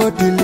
Lord,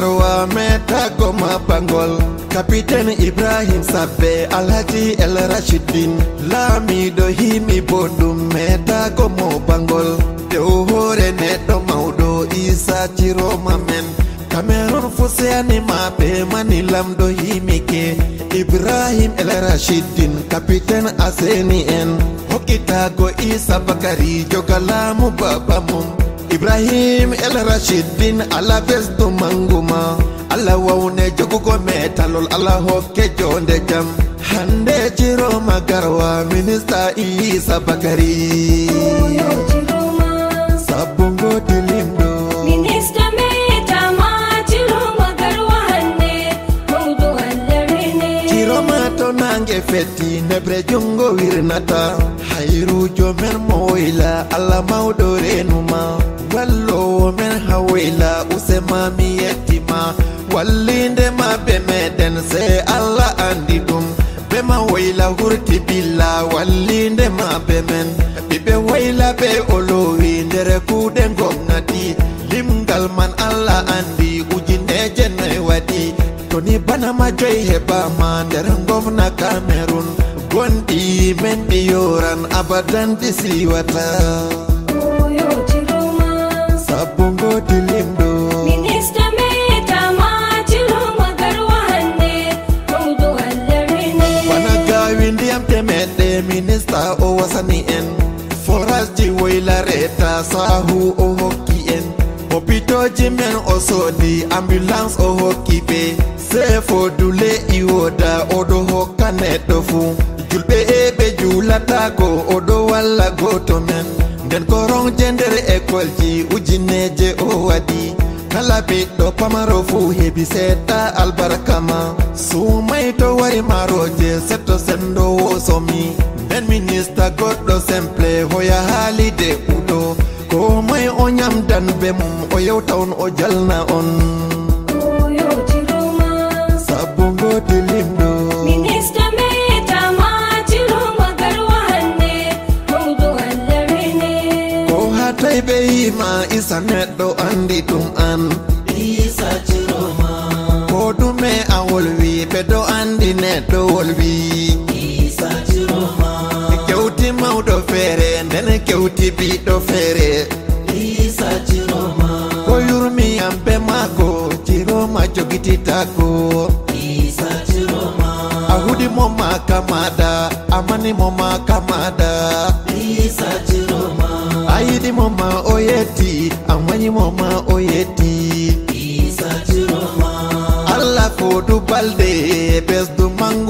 seni meta goma bangol. Capitaine ibrahim sabbe alhaji el rachiddin laamiɗo himi meta metagomo bangol. Dow hoore neɗɗo mawɗo isa ciroma men cameron fu seyanima ɓe mani lamɗo himike ibrahim el rashidin capitaine aseni en hokkitago isa bakari joga laamu baba mum ibrahim el rashidin ala besto manguma ala wawne jogugo metalol ala hokke jonde jam. Hande ciroma garwa minista isa bakari. Sabongo dilimdo minista nange fetti nebre jongo wirnata. Hayrujo men mo woyla allah mawɗo renuma. wallowo men hawayla usema mi yettima wallindema be meɗen se allah andi ɗum. Bema woyla hurti billa wallindema be men. Ɓiɓe woyla be olowi nder kuuɗe gomnati. Limgal man allah andi ujineje noy waɗi. Toni banama joyi heɓama nder gomna cameron gonɗi men ɗi yoran abadan ɗi siwata. wasani en. Forasji woylareta sahu o hokki en. Hopitoji men o soodi ambulance o hokki ɓe sefo dule iwoda oɗo hokka neɗɗo fuu julɓe e ɓe julatako oɗo walla goto men. Nden koronje nder école ji ujineje o waɗi kala ɓiɗɗo pamaro fuu heɓi seeɗa albarka ma. Sumay to wari maroje setto sendowo somi mista goɗɗo semple hoya haalide ɓuɗo ko moye o ñamdan be mum o yewta on. O jalna on sabbo ngode limɗo ko hatay ɓe yima isa neɗɗo andi ɗum an ko ɗume a wolwi ɓe ɗo andi neɗɗo wolwi. Mawɗo feere nden kewti do feere isa ciroma ko yurmiyam be maako ciroma jogititako isa ciroma a moma kamada maka maɗa amani moma maka maɗa isa ciroma a moma oyeti ma o yetti a chiroma alla ma o yetti isa ciroma allah fodu balde ɓesdu maɗa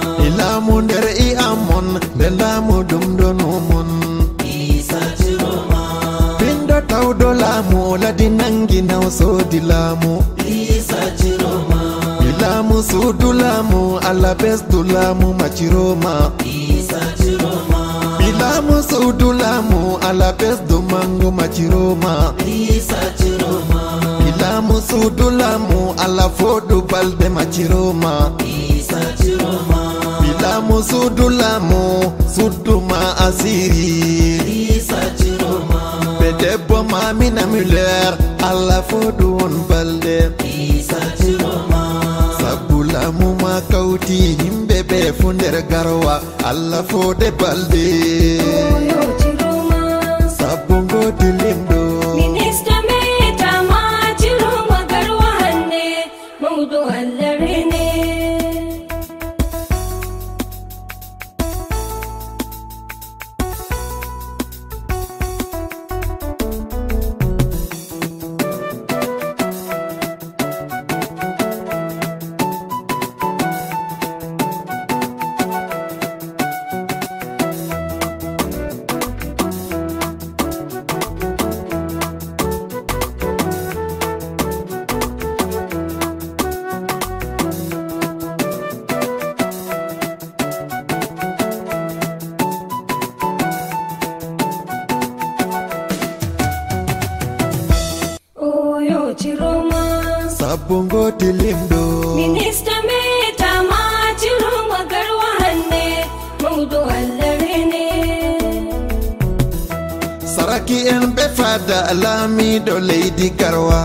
laamu nder i ammon nde laamu ɗum ciroma bindo tawɗo laamu ladi nangi naw soodi laamu mi laamu suudu laamu allah ɓesdu laamu maciroma mi laamu suudu laamu allah ɓesdu mangu maciroma mi laamu suudu laamu allah foɗu balde maciroma lamu suudu lamu sudduma asiri. Ɓe debbo mamina muler allah fo ɗum balɗe sabu lamu ma kawti yimɓe ɓe fu nder garwa allah fo de balɗe sabu ngodi limɗo abbongoti limɗo minista metama ciroma garwa hanne mawdo allahene saraki en ɓe fada alamiɗo leydi garwa.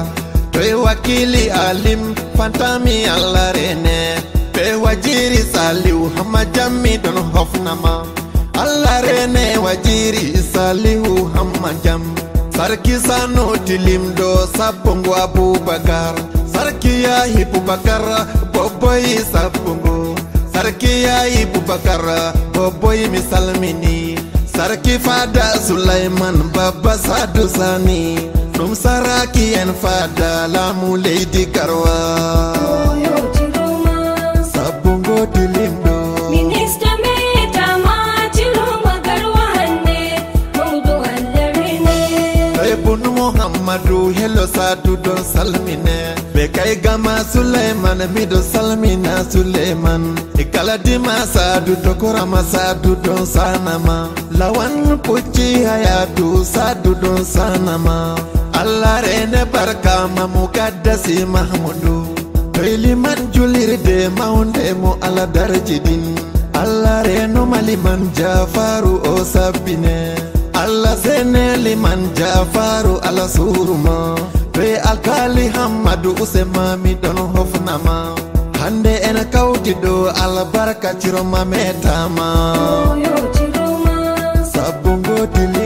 Toye wakili alim fantami allah rene ɓe wajiri saliw hama jammi ɗon hofnama. Allah rene wajiri salihu hamma jam. Sarki sanotilimɗo sappo ngo aboubacar Sarkia ibu bakara, bubakar bobboy sabbungo sarki ibu bubakar bobboy misalmini sarki fada sulaiman baba sadusani. sani. Saraki en fada la leydi garwa sabbungo dilimɗo Muhammadu hello sadu don salmine. e kay gama souleyman miɗo salmina souleyman e kala dima sadu tokorama sadu ɗon sanama. Lawan pucci hayatu sadu ɗon sanama. Allah rene barkama mo gaddasi mahmoudou toyliman julirde mawnde mo allah darjidin. Allah reno maliman jafaru o sabbine. Allah seneliman jafaru allah suruma. Be alkali hammadu usemami ɗon hofnama hande en kawti ɗo albarka ciroma metama. Ciroma sabbungo tili